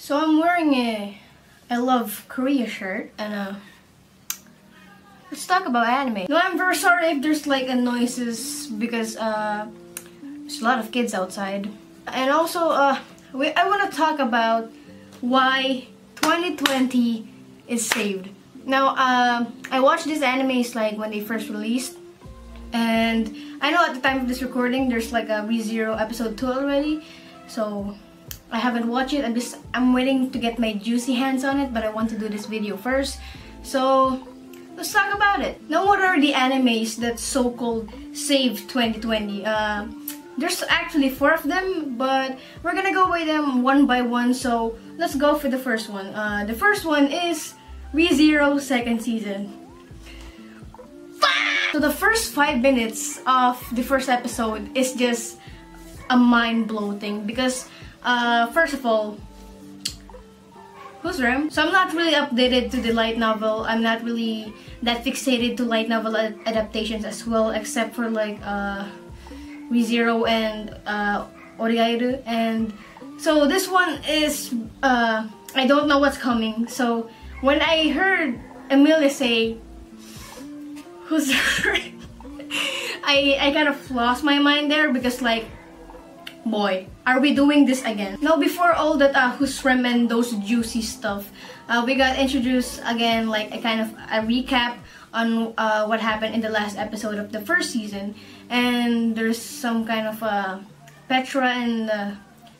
So I'm wearing a I love Korea shirt and uh let's talk about anime. No, I'm very sorry if there's like a noises because uh there's a lot of kids outside. And also uh we, I want to talk about why 2020 is saved. Now uh, I watched these animes like when they first released and I know at the time of this recording there's like a ReZero episode 2 already so I haven't watched it. I'm just I'm waiting to get my juicy hands on it, but I want to do this video first. So let's talk about it. Now, what are the animes that so-called saved 2020? Uh, there's actually four of them, but we're gonna go by them one by one. So let's go for the first one. Uh, the first one is ReZero second season. So the first five minutes of the first episode is just a mind blowing because uh, first of all, who's Rem? So I'm not really updated to the light novel. I'm not really that fixated to light novel ad adaptations as well, except for like uh, ReZero and uh, Oregairu. And so this one is, uh, I don't know what's coming. So when I heard Emilia say, who's I, I kind of lost my mind there because like boy, are we doing this again? Now, before all that uh, Who's Rem and those juicy stuff, uh, we got introduced again, like a kind of a recap on uh, what happened in the last episode of the first season. And there's some kind of uh, Petra and uh,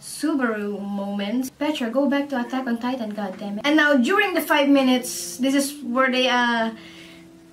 Subaru moments. Petra, go back to Attack on Titan, goddammit. And now, during the five minutes, this is where they, uh,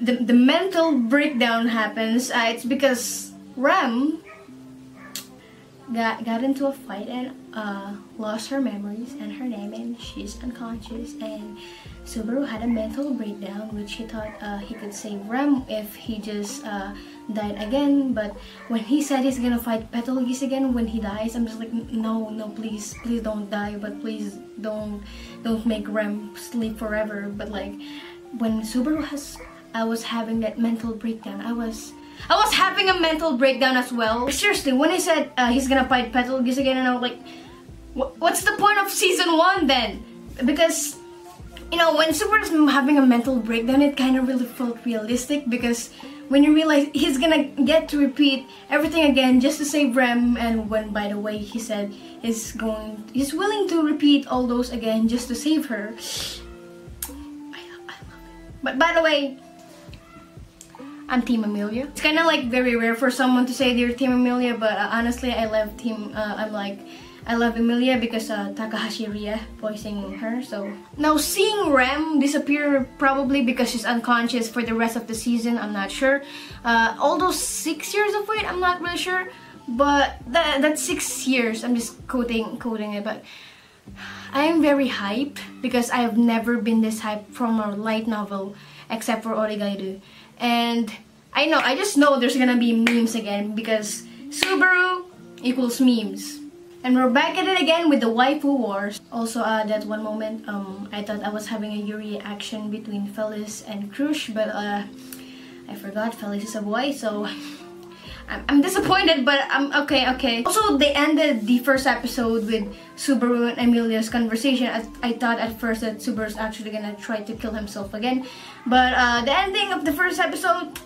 the, the mental breakdown happens. Uh, it's because Rem got got into a fight and uh, lost her memories and her name and she's unconscious and Subaru had a mental breakdown which he thought uh, he could save Rem if he just uh, died again. But when he said he's gonna fight Betelgeuse again when he dies I'm just like no no please please don't die but please don't don't make Rem sleep forever. But like when Subaru has I was having that mental breakdown I was I was having a mental breakdown as well. Seriously, when he said uh, he's gonna fight Betelgeuse again, and I was like, what's the point of season one then? Because, you know, when Super is having a mental breakdown, it kind of really felt realistic because when you realize he's gonna get to repeat everything again just to save Rem, and when, by the way, he said he's going, he's willing to repeat all those again just to save her. I, I love it. But by the way, I'm Team Emilia. It's kind of like very rare for someone to say they're Team Emilia, but uh, honestly, I love Team. Uh, I'm like, I love Emilia because uh, Takahashi Rie voicing her. So now seeing Rem disappear probably because she's unconscious for the rest of the season. I'm not sure. Uh, all those six years of wait, I'm not really sure. But that that's six years. I'm just quoting quoting it, but. I am very hyped because I have never been this hyped from a light novel except for Oregairu. And I know, I just know there's gonna be memes again because Subaru equals memes. And we're back at it again with the waifu wars. Also, uh, that one moment, um, I thought I was having a Yuri action between Felice and Crusch, but uh, I forgot Felice is a boy, so I'm, I'm disappointed, but I'm okay, okay. Also, they ended the first episode with Subaru and Emilia's conversation. I, I thought at first that Subaru's actually gonna try to kill himself again. But uh, the ending of the first episode,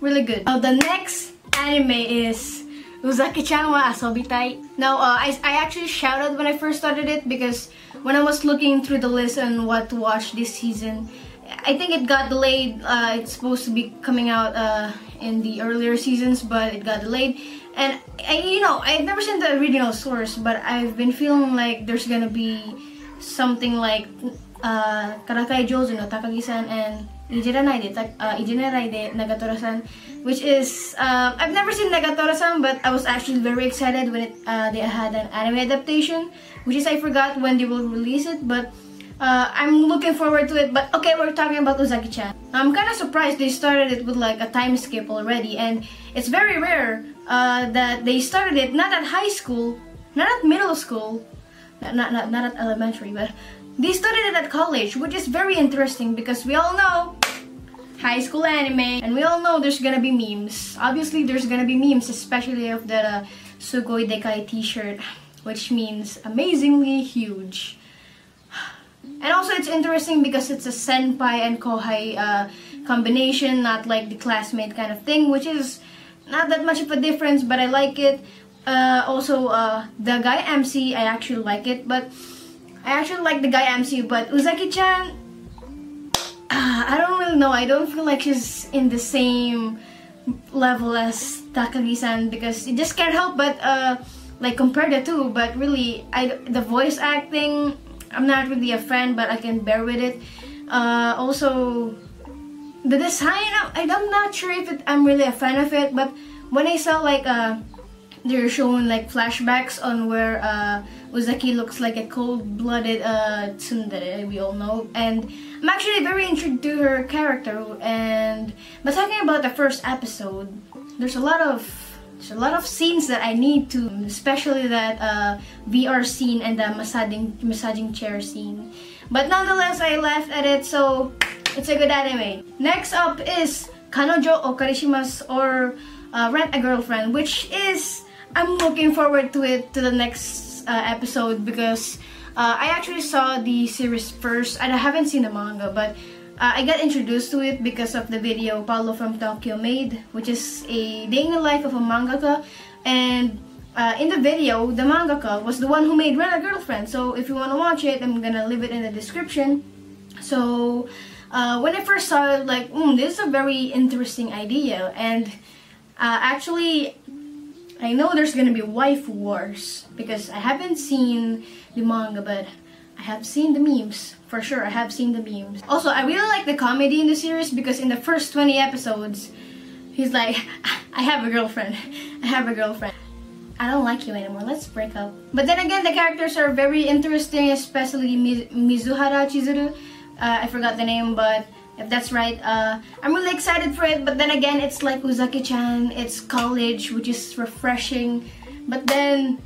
really good. Now, the next anime is Uzaki-chan wa Asobitai. Now, uh, I, I actually shouted when I first started it because when I was looking through the list and what to watch this season, I think it got delayed. Uh, it's supposed to be coming out uh, in the earlier seasons, but it got delayed. And, I, you know, I've never seen the original source, but I've been feeling like there's gonna be something like uh, Karakai Jozu no Takagi-san and Ijira Naide, uh, Ijira Naide Nagatoro-san, which is, uh, I've never seen Nagatoro-san, but I was actually very excited when it, uh, they had an anime adaptation, which is, I forgot when they will release it, but uh, I'm looking forward to it, but okay, we're talking about Uzaki-chan. I'm kind of surprised they started it with like a time skip already, and it's very rare uh, that they started it not at high school, not at middle school, not, not, not, not at elementary, but they started it at college, which is very interesting because we all know high school anime, and we all know there's gonna be memes. Obviously, there's gonna be memes, especially of the uh, Sugoi Dekai t-shirt, which means amazingly huge. And also it's interesting because it's a senpai and kohai uh, combination, not like the classmate kind of thing, which is not that much of a difference, but I like it. Uh, also, uh, the guy MC, I actually like it, but I actually like the guy MC, but Uzaki-chan, uh, I don't really know. I don't feel like she's in the same level as Takagi-san because you just can't help but uh, like compare the two. But really, I the voice acting, I'm not really a fan, but I can bear with it. Uh, also, the design, I'm not sure if it, I'm really a fan of it, but when I saw like uh, they're showing like flashbacks on where uh, Uzaki looks like a cold-blooded uh, tsundere, we all know, and I'm actually very intrigued to her character. And but talking about the first episode, there's a lot of there's a lot of scenes that I need to, especially that uh, VR scene and the massaging massaging chair scene. But nonetheless, I laughed at it, so it's a good anime. Next up is Kanojo Okarishimasu or uh, Rent a Girlfriend, which is I'm looking forward to it to the next uh, episode because uh, I actually saw the series first and I haven't seen the manga, but uh, I got introduced to it because of the video Paolo from Tokyo made, which is a day in the life of a mangaka. And uh, in the video, the mangaka was the one who made Rent a Girlfriend. So if you want to watch it, I'm gonna leave it in the description. So uh, when I first saw it, like, mm, this is a very interesting idea. And uh, actually, I know there's gonna be waifu wars because I haven't seen the manga, but I have seen the memes. For sure, I have seen the memes. Also, I really like the comedy in the series because in the first 20 episodes, he's like, I have a girlfriend. I have a girlfriend. I don't like you anymore. Let's break up. But then again, the characters are very interesting, especially Mizuhara Chizuru. Uh, I forgot the name, but if that's right. Uh, I'm really excited for it, but then again, it's like Uzaki-chan, it's college, which is refreshing. But then,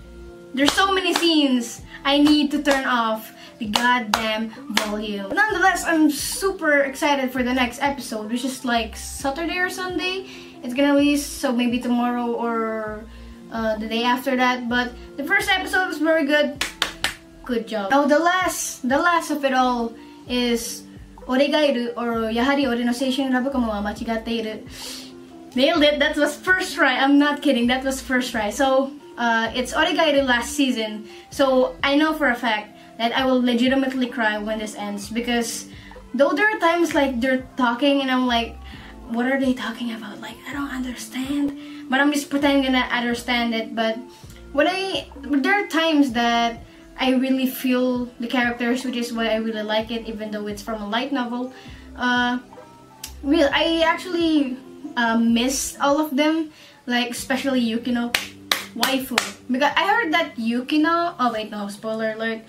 there's so many scenes I need to turn off the goddamn volume. Nonetheless, I'm super excited for the next episode, which is like Saturday or Sunday. It's gonna release, so maybe tomorrow or uh, the day after that. But the first episode was very good. Good job. Now the last, the last of it all is Oregairu or Yahari Ore no Seishun Rabukome wa Machigatteiru. Nailed it, that was first try. I'm not kidding, that was first try. So uh, it's Oregairu last season. So I know for a fact that I will legitimately cry when this ends. Because, though there are times like they're talking and I'm like, what are they talking about? Like, I don't understand. But I'm just pretending to understand it. But, when I, there are times that I really feel the characters, which is why I really like it, even though it's from a light novel. Uh, real, I actually uh, missed all of them, like especially Yukino, waifu. Because I heard that Yukino, oh wait, no, spoiler alert.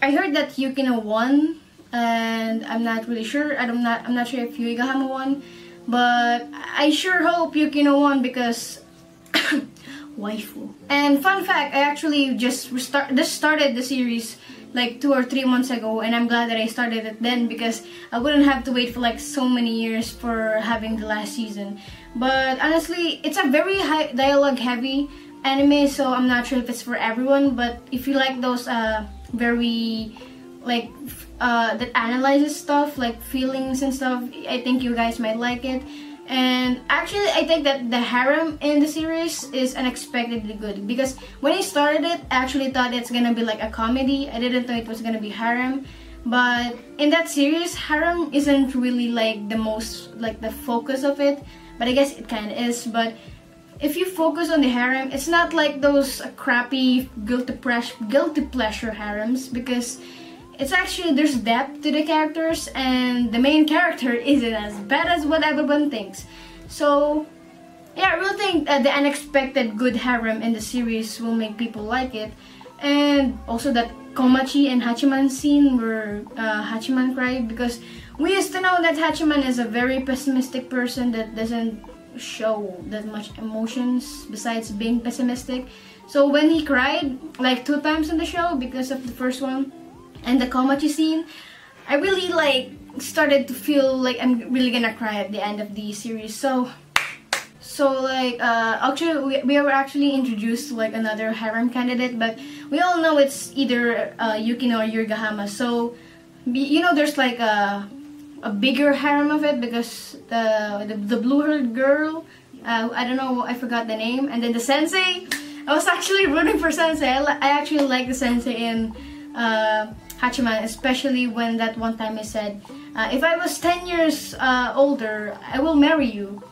I, heard that Yukino won, and I'm not really sure. I'm not, I'm not sure if Yuigahama won, but I sure hope Yukino won because waifu. And fun fact, I actually just restart just started the series like two or three months ago and I'm glad that I started it then because I wouldn't have to wait for like so many years for having the last season. But honestly, it's a very high dialogue heavy anime so I'm not sure if it's for everyone but if you like those uh, very like uh, that analyzes stuff like feelings and stuff I think you guys might like it. And actually I think that the harem in the series is unexpectedly good because when I started it I actually thought it's gonna be like a comedy. I didn't know it was gonna be harem. But in that series harem isn't really like the most like the focus of it. But I guess it kind of is. But if you focus on the harem it's not like those crappy guilty, guilty pleasure harems because it's actually there's depth to the characters and the main character isn't as bad as what everyone thinks. So yeah I really think that the unexpected good harem in the series will make people like it. And also that Komachi and Hachiman scene where uh, Hachiman cried because we used to know that Hachiman is a very pessimistic person that doesn't show that much emotions besides being pessimistic so when he cried like two times in the show because of the first one and the Komachi scene, I really like started to feel like I'm really gonna cry at the end of the series. So, so like uh, actually we, we were actually introduced to like another harem candidate, but we all know it's either uh, Yukino or Yuigahama. So you know there's like a a bigger harem of it because the the, the blue haired girl uh, I don't know I forgot the name. And then the sensei I was actually rooting for sensei. I, I actually like the sensei in uh, Hachiman especially when that one time he said uh, if I was 10 years uh, older I will marry you.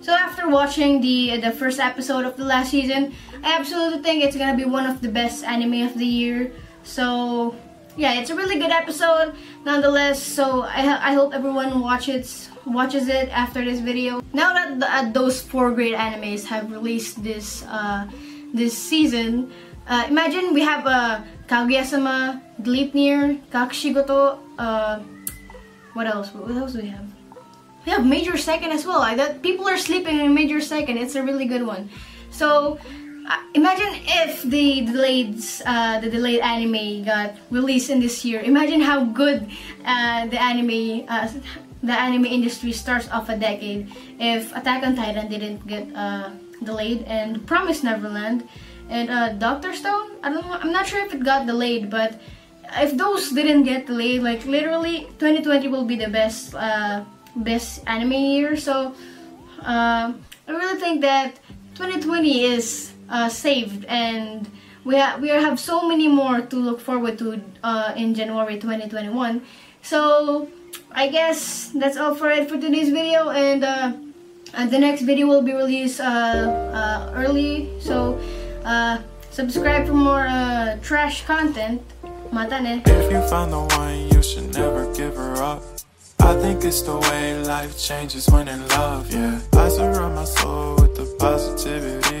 So after watching the the first episode of the last season I absolutely think it's gonna be one of the best anime of the year. So yeah, it's a really good episode nonetheless. So I, I hope everyone watches watches it after this video. Now that the, uh, those four great animes have released this uh, this season, uh, imagine we have uh, Kaguya-sama, Gleipnir, Kakushigoto, uh, what else? What else do we have? We have Major Second as well. I that people are sleeping in Major Second. It's a really good one. So uh, imagine if the delayed uh, the delayed anime got released in this year. Imagine how good uh, the anime uh, the anime industry starts off a decade if Attack on Titan didn't get uh, delayed and Promise Neverland and Doctor Stone. I don't know. I'm not sure if it got delayed, but if those didn't get delayed, like literally 2020 will be the best best anime year. So I really think that 2020 is uh, saved. And we, ha we have so many more to look forward to uh, in January 2021 so I guess that's all for it for today's video. And, uh, and the next video will be released uh, uh, early. So uh, subscribe for more trash content. If you find the one you should never give her up. I think it's the way life changes when in love, yeah. I surround my soul with the positivity